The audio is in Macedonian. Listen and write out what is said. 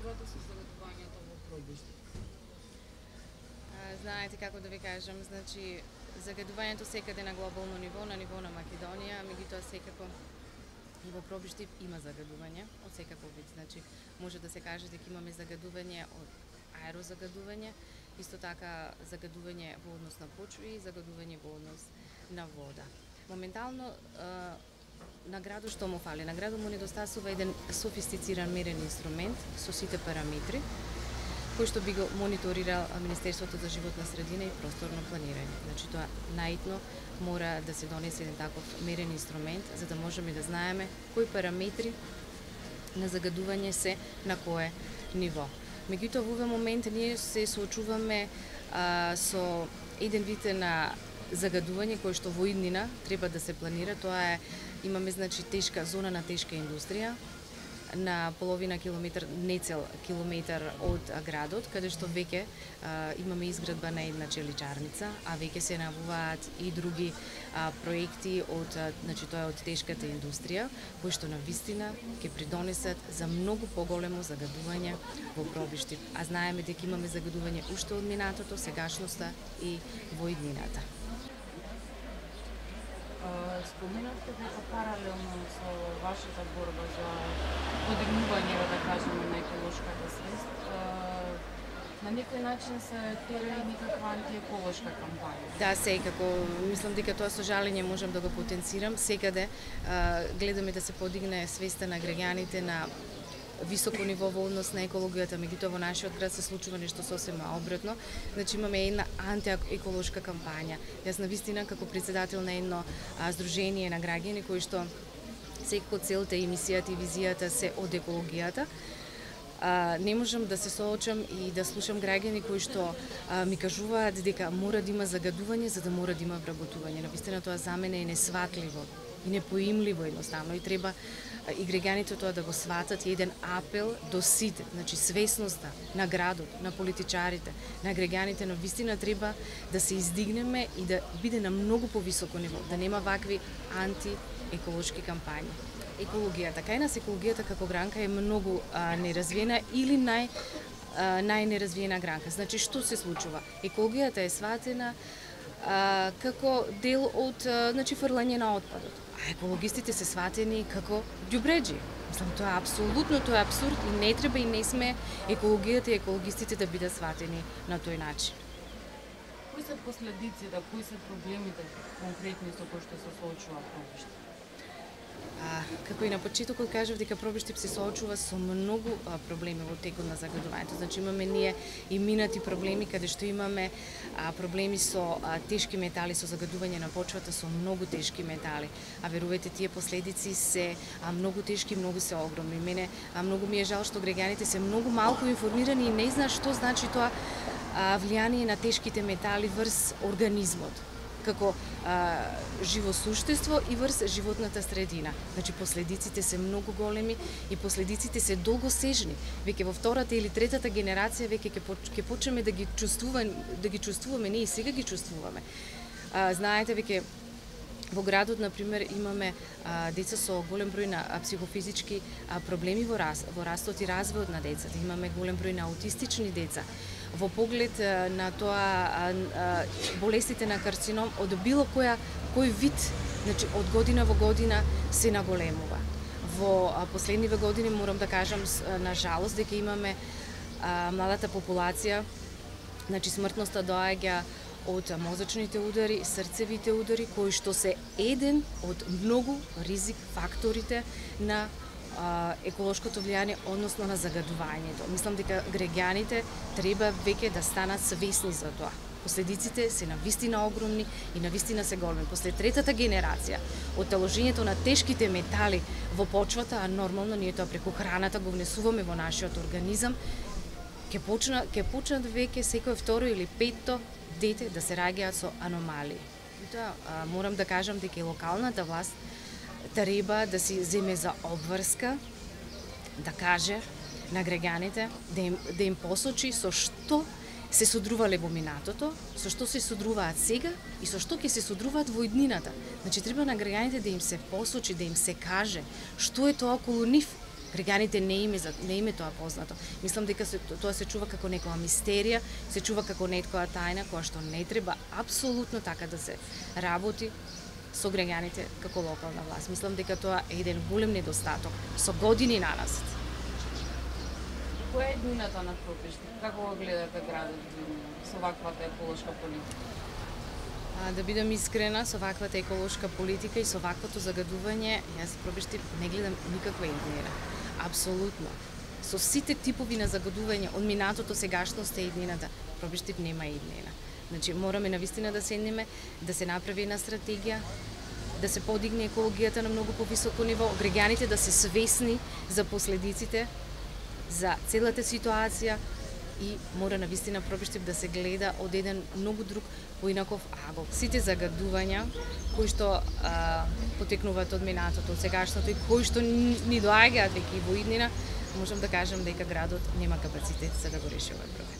догаѓа со загадувањето во пробиште? Знаете како да ви кажам, значи загадувањето секаде на глобално ниво, на ниво на Македонија, меѓутоа секако и во пробишти има загадување од секаков вид. Значи може да се каже дека имаме загадување од аерозагадување, исто така загадување во однос на почви и загадување во однос на вода. Моментално на градот што му фали? На градот му недостасува еден софистициран мерен инструмент со сите параметри кој што би го мониторирал Министерството за животна средина и просторно планирање. Значи тоа наитно мора да се донесе еден таков мерен инструмент за да можеме да знаеме кои параметри на загадување се на кое ниво. Меѓутоа во овој момент ние се соочуваме а, со еден вид на загадување кое што во иднина треба да се планира, тоа е имаме значи тешка зона на тешка индустрија, на половина километар, не цел километар од градот, каде што веќе имаме изградба на една челичарница, а веќе се набуваат и други а, проекти од значи тоа е од тешката индустрија, кои што на вистина ќе придонесат за многу поголемо загадување во пробишти. А знаеме дека имаме загадување уште од минатото, сегашноста и во иднината. Споменавте дека паралелно со вашата борба за подигнување, да кажеме, на еколошката свест, на некој начин се тера и некаква антиеколошка кампања. Да, секако. Мислам дека тоа со жалење можам да го потенцирам. Секаде гледаме да се подигне свеста на граѓаните на високо ниво во однос на екологијата, меѓутоа во нашиот град се случува нешто сосема обратно. Значи имаме една антиеколошка кампања. Јас на вистина како председател на едно здружение на граѓани кои што секако целта, емисијата и визијата се од екологијата, а, не можам да се соочам и да слушам граѓани кои што а, ми кажуваат дека мора да има загадување за да мора да има вработување. Навистина тоа за мене е несватливо и непоимливо едноставно и треба и граѓаните тоа да го сватат е еден апел до сите, значи свесноста на градот, на политичарите, на граѓаните, но вистина треба да се издигнеме и да биде на многу повисоко ниво, да нема вакви антиеколошки кампањи. Екологијата, кај нас екологијата како гранка е многу а, неразвиена или нај најнеразвиена гранка. Значи што се случува? Екологијата е сватена а, како дел од а, значи фрлање на отпадот. А екологистите се сватени како ѓубреџи. Мислам, тоа е апсолутно, тоа е абсурд и не треба и не сме екологијата и екологистите да бидат сватени на тој начин. Кои се последиците, да, кои се проблемите конкретни со кои што се соочува пробиште? А, како и на почетокот кажав дека пробиштип се соочува со многу а, проблеми во текот на загадувањето. Значи имаме ние и минати проблеми каде што имаме а, проблеми со а, тешки метали, со загадување на почвата со многу тешки метали. А верувате тие последици се а, многу тешки, многу се огромни. Мене а, многу ми е жал што граѓаните се многу малку информирани и не знаат што значи тоа а, влијание на тешките метали врз организмот како а, живо суштество и врз животната средина. Значи последиците се многу големи и последиците се долгосежни. Веќе во втората или третата генерација веќе ќе почнеме да ги чувствуваме, да ги чувствуваме, не и сега ги чувствуваме. А, знаете веќе Во градот, на пример, имаме а, деца со голем број на психофизички а, проблеми во, раз, во растот и развојот на децата. Имаме голем број на аутистични деца во поглед на тоа болестите на карцином од било која кој вид, значи од година во година се наголемува. Во последниве години морам да кажам на жалост дека имаме младата популација, значи смртноста доаѓа од мозачните удари, срцевите удари, кои што се еден од многу ризик факторите на еколошкото влијание, односно на загадувањето. Мислам дека граѓаните треба веќе да станат свесни за тоа. Последиците се на вистина огромни и на вистина се големи. После третата генерација од таложењето на тешките метали во почвата, а нормално ние тоа преку храната го внесуваме во нашиот организам, ќе почна ќе почнат веќе секој второ или петто дете да се раѓаат со аномалии. И тоа морам да кажам дека и локалната власт треба да се земе за обврска, да каже на граѓаните, да им, да им посочи со што се судрувале во минатото, со што се содруваат сега и со што ќе се содруваат во иднината. Значи треба на граѓаните да им се посочи, да им се каже што е тоа околу нив, Граѓаните не име за не име тоа познато. Мислам дека се, тоа се чува како некоја мистерија, се чува како некоја тајна која што не треба апсолутно така да се работи со граѓаните како локална власт. Мислам дека тоа е еден голем недостаток со години нас. Која е днината на Пропишти? Како го гледате градот со ваквата еколошка политика? А, да бидам искрена, со ваквата еколошка политика и со ваквото загадување, јас Пробишти не гледам никаква иднина. Апсолутно. Со сите типови на загадување, од минатото, сегашност и иднината, Пробишти нема иднина. Значи, мораме навистина да седнеме, да се направи една стратегија, да се подигне екологијата на многу повисоко ниво, граѓаните да се свесни за последиците за целата ситуација и мора на вистина Пробиштип да се гледа од еден многу друг поинаков агол. Сите загадувања кои што а, потекнуваат од минатото, од сегашното и кои што ни доаѓаат веќе и во иднина, можам да кажам дека градот нема капацитет за да го реши овој проблем.